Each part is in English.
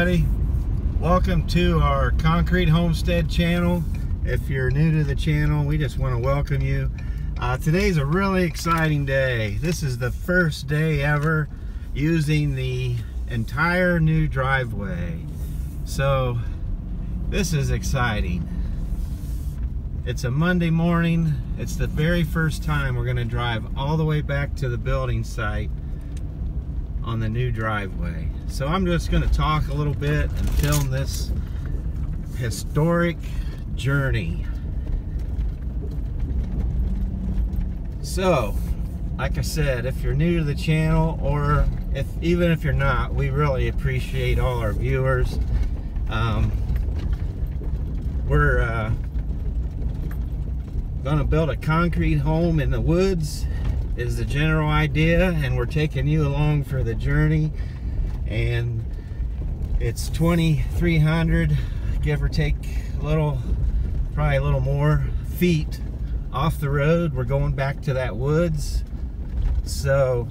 everybody. Welcome to our Concrete Homestead channel. If you're new to the channel, we just want to welcome you. Uh, today's a really exciting day. This is the first day ever using the entire new driveway. So this is exciting. It's a Monday morning. It's the very first time we're going to drive all the way back to the building site on the new driveway. So I'm just going to talk a little bit and film this historic journey. So, like I said, if you're new to the channel or if even if you're not, we really appreciate all our viewers. Um, we're uh, gonna build a concrete home in the woods is the general idea and we're taking you along for the journey. And it's 2300 give or take a little probably a little more feet off the road. We're going back to that woods. So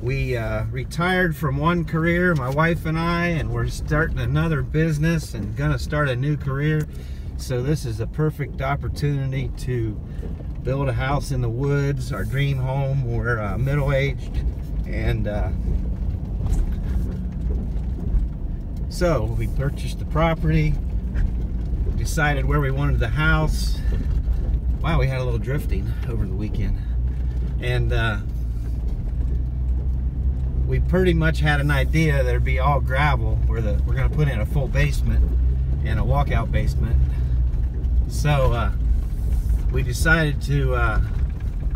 we uh, retired from one career my wife and I and we're starting another business and gonna start a new career. So this is a perfect opportunity to build a house in the woods, our dream home. We're uh, middle-aged and uh, so we purchased the property, decided where we wanted the house. Wow, we had a little drifting over the weekend. And uh, we pretty much had an idea that it'd be all gravel where the we're gonna put in a full basement and a walkout basement. So uh, we decided to, uh,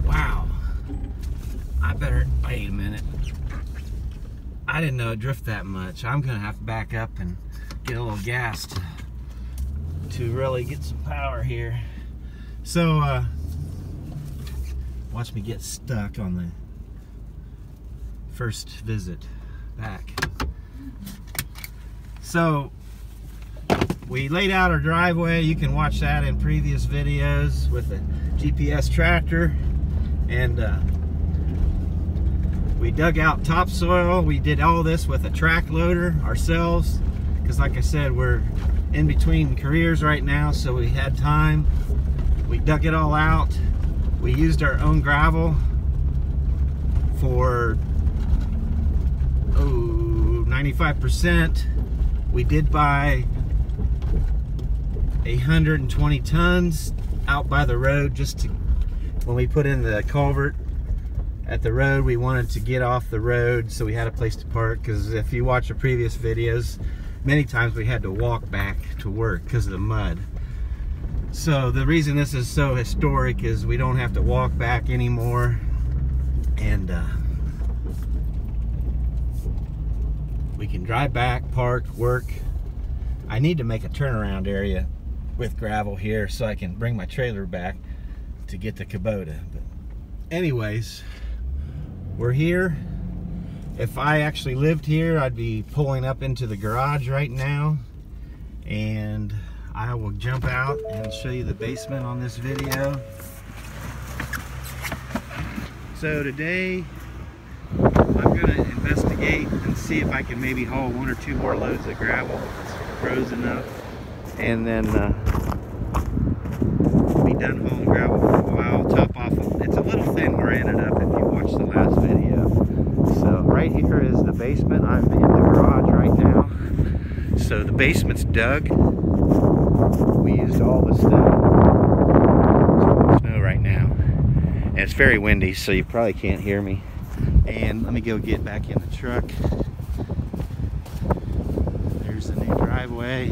wow, I better, wait a minute. I didn't know it drift that much. I'm gonna have to back up and get a little gas to, to really get some power here. So, uh, watch me get stuck on the first visit back. So, we laid out our driveway. You can watch that in previous videos with the GPS tractor. And uh, we dug out topsoil. We did all this with a track loader ourselves. Because like I said, we're in between careers right now, so we had time. We dug it all out. We used our own gravel for oh 95%. We did buy 120 tons out by the road just to when we put in the culvert at the road we wanted to get off the road so we had a place to park because if you watch the previous videos many times we had to walk back to work because of the mud. So the reason this is so historic is we don't have to walk back anymore and uh, we can drive back park work. I need to make a turnaround area with gravel here so I can bring my trailer back to get the Kubota. But anyways, we're here. If I actually lived here, I'd be pulling up into the garage right now and I will jump out and show you the basement on this video. So today, I'm gonna investigate and see if I can maybe haul one or two more loads of gravel. It's frozen enough and then uh, be done hauling gravel for a while, top off. Of, it's a little thin where I ended up if you watched the last video. So right here is the basement. I'm in the garage right now. So the basement's dug. We used all the snow. snow right now. And it's very windy, so you probably can't hear me. And let me go get back in the truck. There's the new driveway.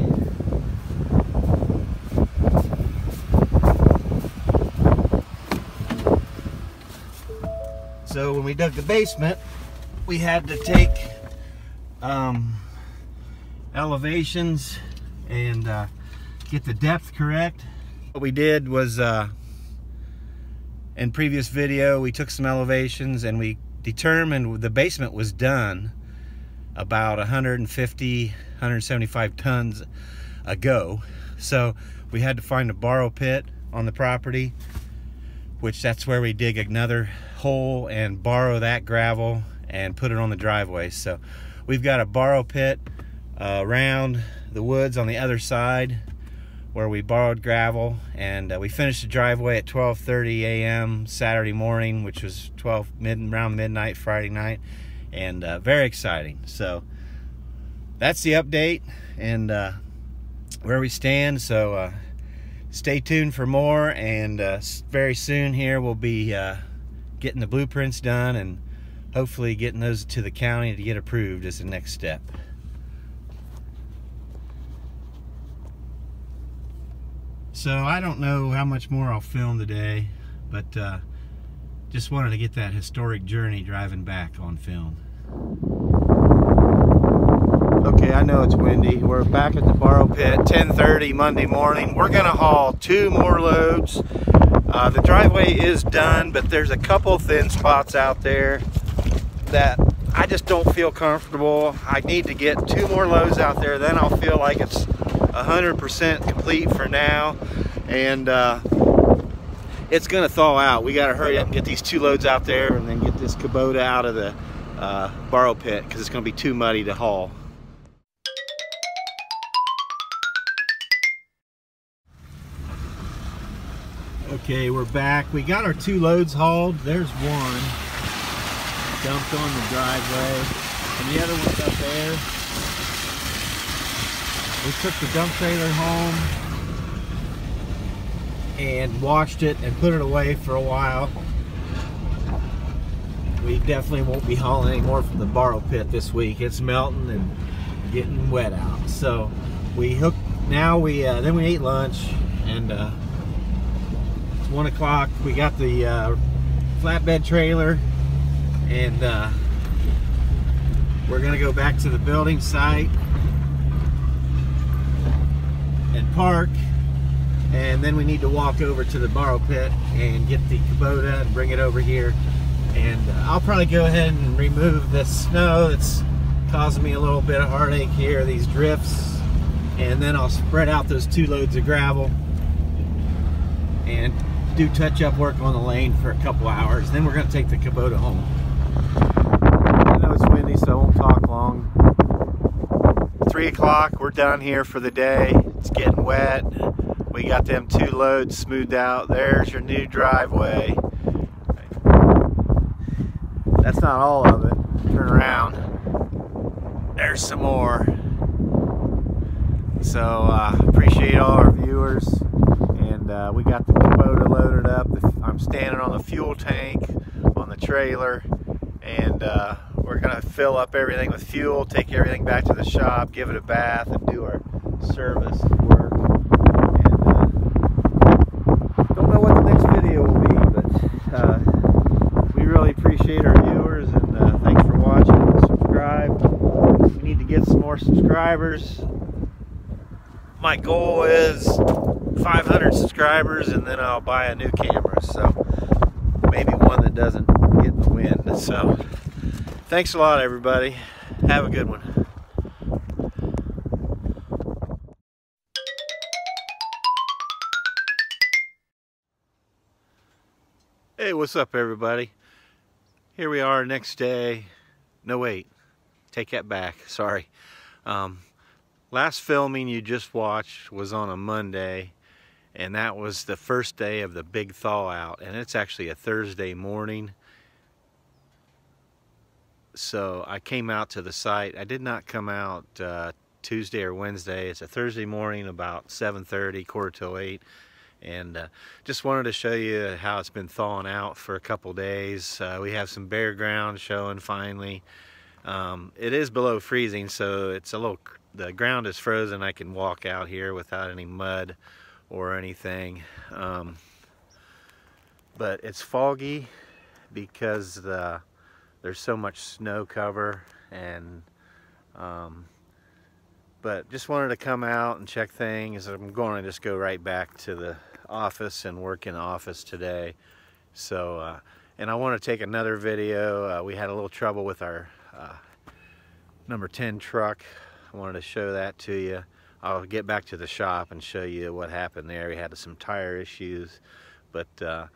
When we dug the basement, we had to take um, elevations and uh, get the depth correct. What we did was, uh, in previous video, we took some elevations and we determined the basement was done about 150, 175 tons ago. So we had to find a borrow pit on the property, which that's where we dig another hole and borrow that gravel and put it on the driveway. So we've got a borrow pit uh, around the woods on the other side where we borrowed gravel and uh, we finished the driveway at 12:30 a.m. Saturday morning, which was 12 mid around midnight Friday night, and uh, very exciting. So that's the update and uh, where we stand. So uh, stay tuned for more, and uh, very soon here we'll be uh, getting the blueprints done and hopefully getting those to the county to get approved as the next step. So I don't know how much more I'll film today, but uh, just wanted to get that historic journey driving back on film. Okay, I know it's windy. We're back at the borrow pit, 10.30 Monday morning. We're gonna haul two more loads. Uh, the driveway is done, but there's a couple thin spots out there that I just don't feel comfortable. I need to get two more loads out there, then I'll feel like it's 100% complete for now. And uh, it's gonna thaw out. We gotta hurry up and get these two loads out there and then get this Kubota out of the uh, borrow pit because it's gonna be too muddy to haul. Okay, we're back. We got our two loads hauled. There's one dumped on the driveway and the other one's up there. We took the dump trailer home and washed it and put it away for a while. We definitely won't be hauling anymore from the borrow pit this week. It's melting and getting wet out. So we hooked, now we, uh, then we ate lunch and uh, one o'clock. We got the uh, flatbed trailer and uh, we're gonna go back to the building site and park. And then we need to walk over to the borrow pit and get the Kubota and bring it over here. And uh, I'll probably go ahead and remove this snow that's causing me a little bit of heartache here these drifts. And then I'll spread out those two loads of gravel. And do touch-up work on the lane for a couple hours then we're going to take the Kubota home I know it's windy so I won't talk long three o'clock we're done here for the day it's getting wet. We got them two loads smoothed out. There's your new driveway. That's not all of it. Turn around. There's some more. So uh, appreciate all our viewers. Uh, we got the Kubota loaded up. I'm standing on the fuel tank on the trailer. And uh, we're gonna fill up everything with fuel, take everything back to the shop, give it a bath, and do our service work. And uh, don't know what the next video will be, but uh, we really appreciate our viewers and uh, thanks for watching. Subscribe. We need to get some more subscribers. My goal is 500 subscribers and then I'll buy a new camera. So maybe one that doesn't get in the wind. So thanks a lot everybody. Have a good one. Hey, what's up everybody? Here we are next day. No, wait. Take that back. Sorry. Um, last filming you just watched was on a Monday and that was the first day of the big thaw out and it's actually a Thursday morning. So I came out to the site. I did not come out uh, Tuesday or Wednesday. It's a Thursday morning about 7:30 quarter till 8 and uh, just wanted to show you how it's been thawing out for a couple days. Uh, we have some bare ground showing finally. Um, it is below freezing so it's a little the ground is frozen. I can walk out here without any mud or anything um, but it's foggy because the, there's so much snow cover and um, but just wanted to come out and check things I'm going to just go right back to the office and work in the office today. So, uh, and I want to take another video. Uh, we had a little trouble with our uh, number 10 truck. I wanted to show that to you. I'll get back to the shop and show you what happened there. We had some tire issues, but uh,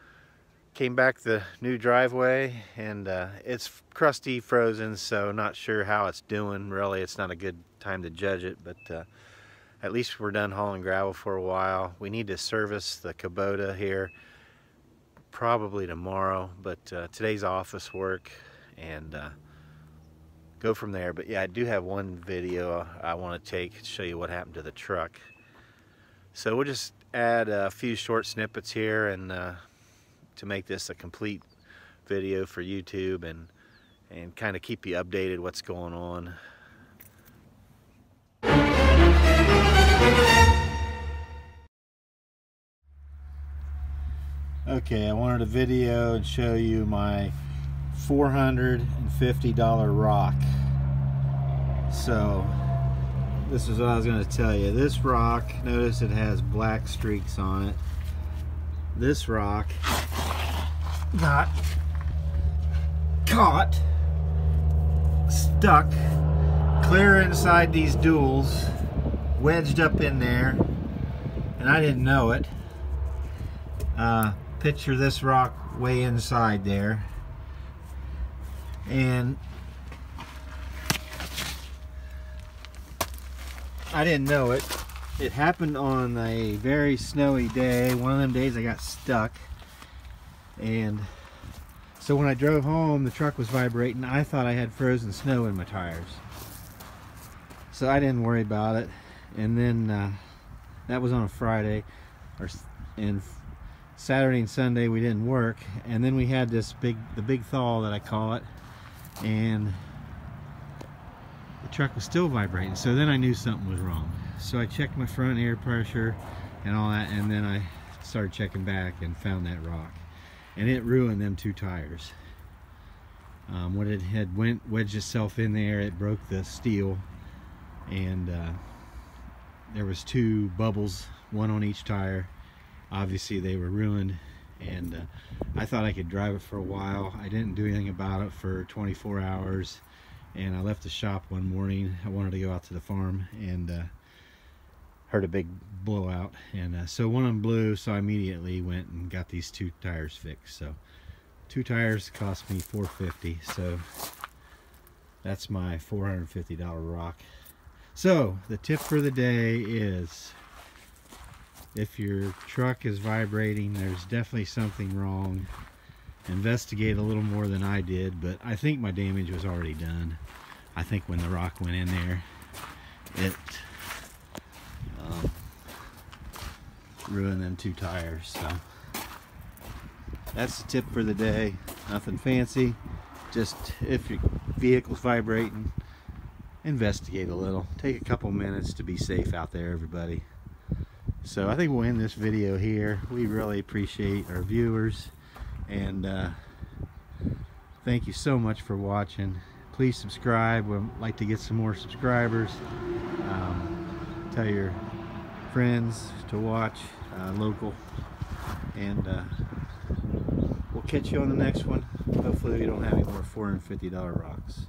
came back the new driveway and uh, it's crusty frozen so not sure how it's doing really it's not a good time to judge it but uh, at least we're done hauling gravel for a while we need to service the Kubota here probably tomorrow but uh, today's office work and uh, go from there but yeah I do have one video I want to take to show you what happened to the truck so we'll just add a few short snippets here and uh, to make this a complete video for YouTube and and kind of keep you updated what's going on. Okay, I wanted a video and show you my $450 rock. So, this is what I was going to tell you. This rock, notice it has black streaks on it. This rock got caught, stuck, clear inside these duals, wedged up in there, and I didn't know it. Uh, picture this rock way inside there. And I didn't know it. It happened on a very snowy day. One of them days I got stuck. And so when I drove home the truck was vibrating. I thought I had frozen snow in my tires. So I didn't worry about it. And then uh, that was on a Friday or and Saturday and Sunday we didn't work. And then we had this big the big thaw that I call it. And truck was still vibrating so then I knew something was wrong so I checked my front air pressure and all that and then I started checking back and found that rock and it ruined them two tires. Um, when it had went wedged itself in there, it broke the steel, and uh, there was two bubbles, one on each tire. Obviously, they were ruined, and uh, I thought I could drive it for a while. I didn't do anything about it for 24 hours, and I left the shop one morning. I wanted to go out to the farm, and uh, heard a big blowout and uh, so one of them blew so I immediately went and got these two tires fixed so two tires cost me 450. so that's my $450 rock so the tip for the day is if your truck is vibrating there's definitely something wrong investigate a little more than I did but I think my damage was already done I think when the rock went in there it um, ruin them two tires. So that's the tip for the day. Nothing fancy. Just if your vehicle's vibrating, investigate a little. Take a couple minutes to be safe out there, everybody. So I think we'll end this video here. We really appreciate our viewers and uh, thank you so much for watching. Please subscribe. We'd like to get some more subscribers. Um, tell your friends to watch uh, local and uh, we'll catch you on the next one hopefully we don't have any more $450 rocks